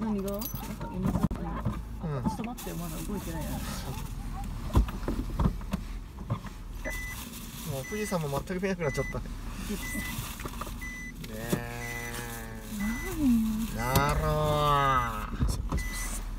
何が？なんか今さうんちょっと待ってよまだ動いてないやもう富士山も全く見えなくなっちゃった。ねえ。なろ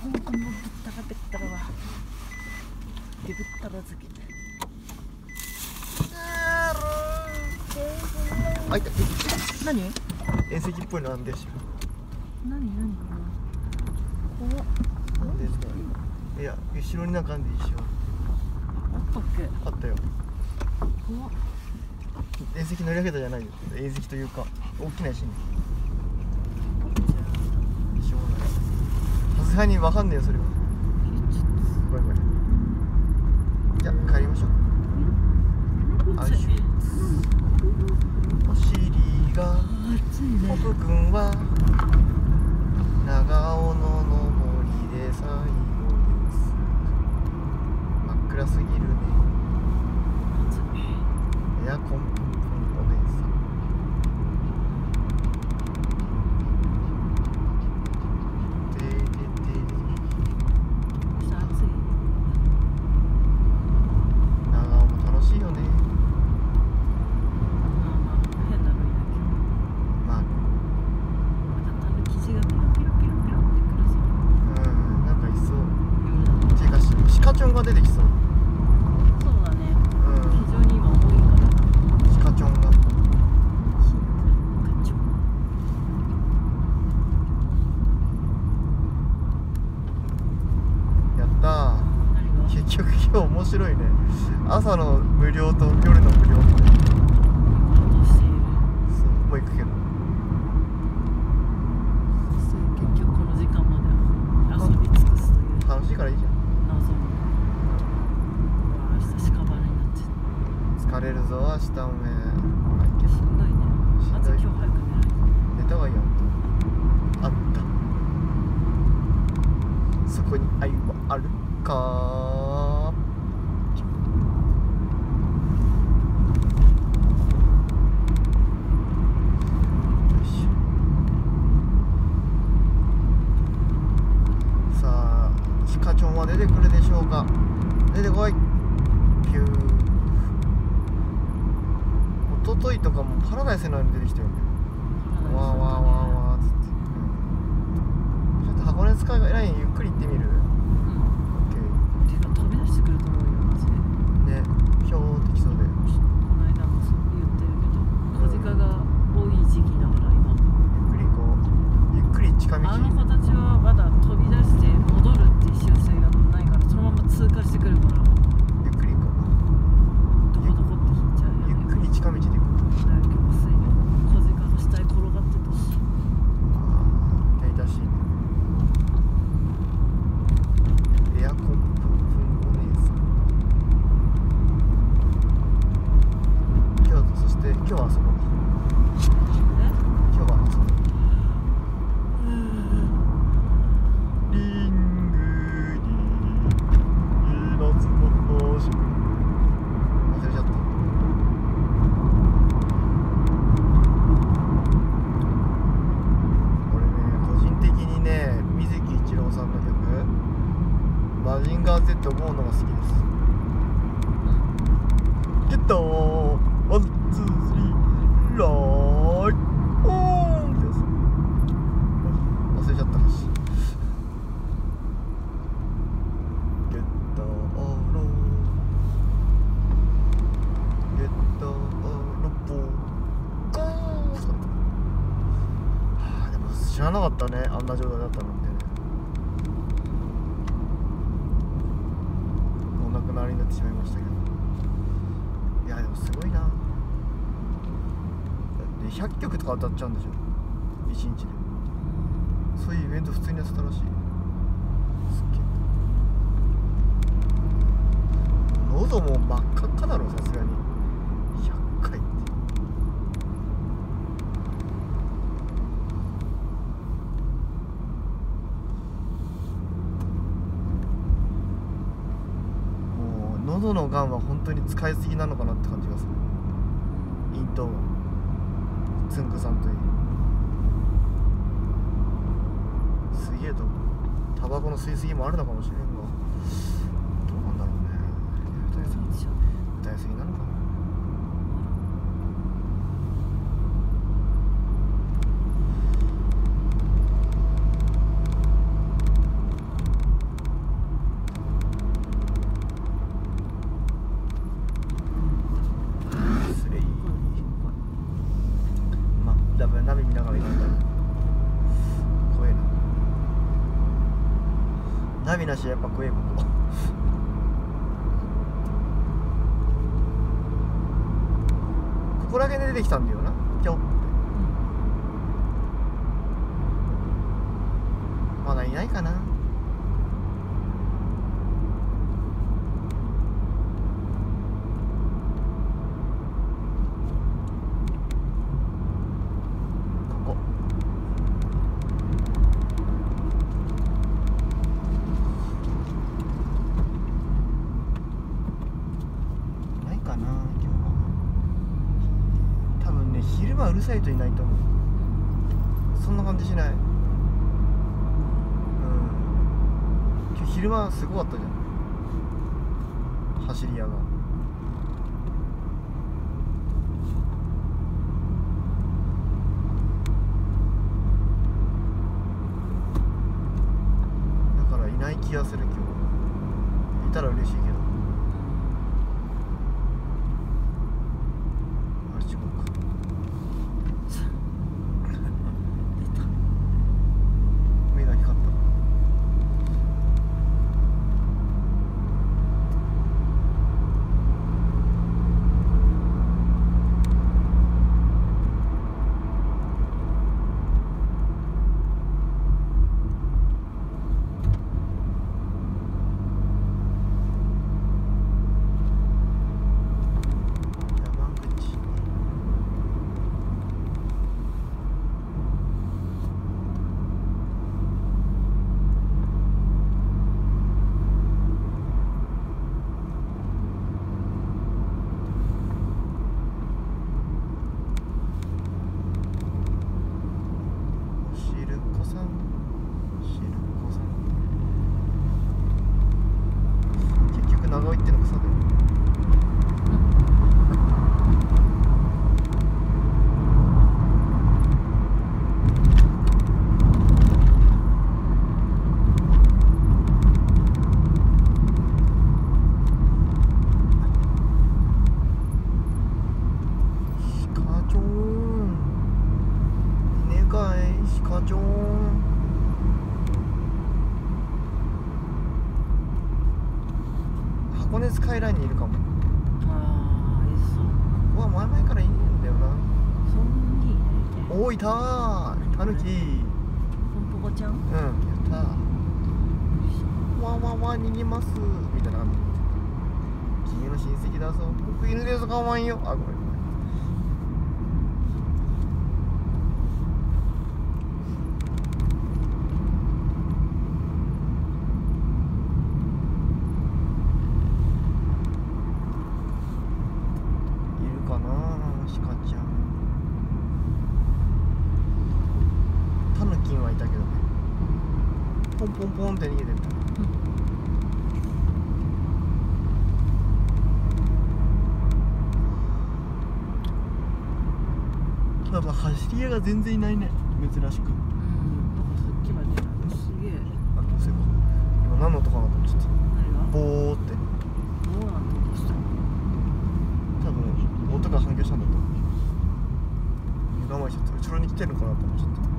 ほんともうべったらべったらはべったら漬けあいた何遠石っぽいのあんでしょなんですかいや後ろになんかあんで一緒あったっけ？あったよ。遠石乗り上げたじゃないよ。遠石というか大きな石に。しょうがない。さすがにわかんねえよそれは。ごめんごめん。じゃあ帰りましょう。あいしょお尻が暑いね。奥くんは最後です。真っ暗すぎるねエアコンプンプンお姉さんててて明日暑い長尾も楽しいよねまあまあ変なのいなきゃまあまたたぬき地がピロピロピロピロってくるさうんなんかいそう夜だとていうかしシカチョンが出てきそうそうだねうん非常に今多いからなシカチョンがガチョやったー何が結局今日面白いね。朝の無料と夜の無料。ってことしているそうもう行くけどそして結局この時間まで遊び尽くすという。楽しいからいいじゃん。謎の。うわ明日屍になってる疲れるぞ明日おめえ。しんどいね。まず今日早く寝ない寝た方がいいよ。あんた。そこに愛はあるか。さあシカチョンは出てくるでしょうか。出てこい。ピュー。一昨日とかもパラダイスのように出てきたよね。とわーわーわーわーっつって、うん、ちょっと箱根スカイラインゆっくり行ってみるうんていうか飛び出してくると思うよマジでねひょーってきそうでこの間もそう言ってるけど小鹿が多い時期だから今。ゆっくりこう。ゆっくり近道あの子たちはまだ飛び出して戻るっていう習性がないからそのまま通過してくるからゆっくり行こどこどこって引いちゃうよねうゆっくり近道で行こうだよ今日薄いね小鹿の死体転がってたしあー痛々しいねエアコンプンプンお姉さん今日そして今日は遊ぼうえ今日は遊ぼうリングに夏の星忘れちゃった俺ね個人的にね水木一郎さんの曲「マジンガー Z」思うのが好きですゲットワンツースリーライオーンってやつ忘れちゃったしゲットロゲットロポゴーはあでも知らなかったねあんな状態だったなんてねくなりになってしまいましたけど。いやでもすごいな。だって100曲とか歌っちゃうんでしょ。1日で。そういうイベント普通にやってたらしい。すっげえ。喉も真っ赤っかだろさすがに100回ってもう喉のがんは本当に使いすぎなのかなって感じがする。咽頭が。つんくさんといい水家と。タバコの吸い過ぎもあるのかもしれんが。どうなんだろうね。歌いすぎなのかな失礼まあだぶナビ見ながら行くんだ怖えなナビなしやっぱ怖えここここだけで出てきたんだよな。今日まだいないかなここいないかな今日は多分ね昼間うるさいといないと思う。そんな感じしない。うん。今日昼間すごかったじゃん。走り屋が。だからいない気がする今日。いたら嬉しいけど。おーいたーたぬき。うんポンポコちゃん？やった。ーわんわんわん逃げます。みたいな。感じ君の親戚だぞ。僕犬ですかわいいよ。あごめん。ごめんいるかなシカちゃんタヌキンはいたけどね。ポンポンポンって逃げてった。やっぱ走り屋が全然いないね。珍しく。うん。なんかさっきまですげえ。あそういえば。今何の音かなと思っちゃった。何が？ボーって。どうなんだとした多分音が反響したんだと思う。身構えちゃって後ろに来てるのかなと思っちゃった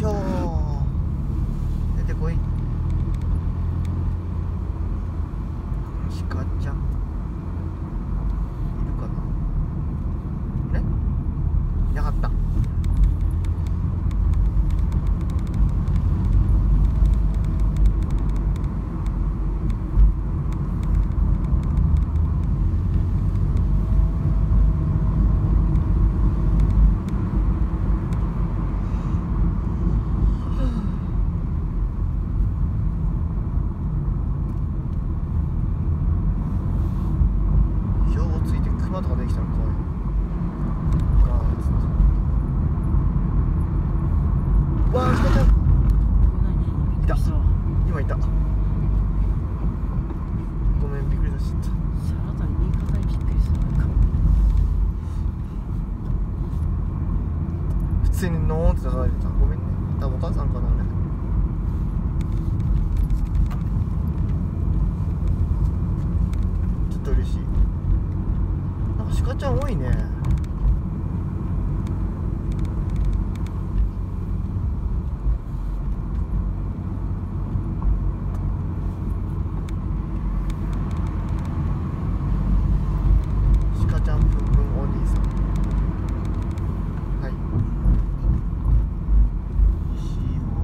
哟。ちゃん多いね。ちお兄さん。はい。石を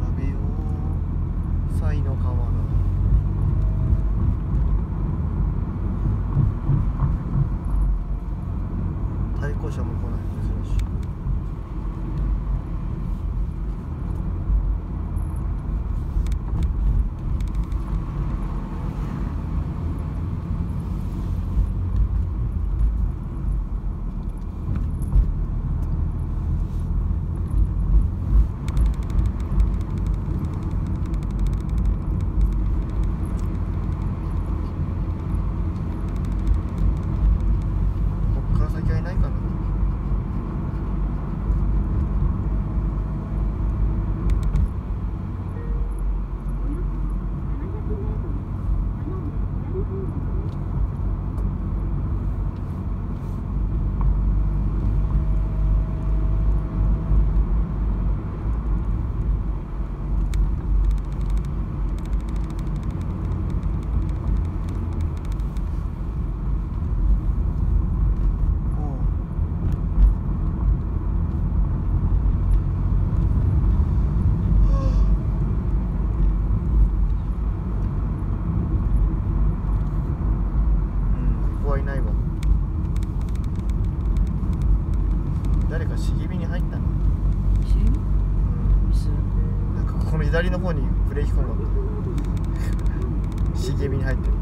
並べよう。の川の。左の方にブレーキ痕が茂みに入ってる。